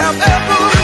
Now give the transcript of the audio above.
have ever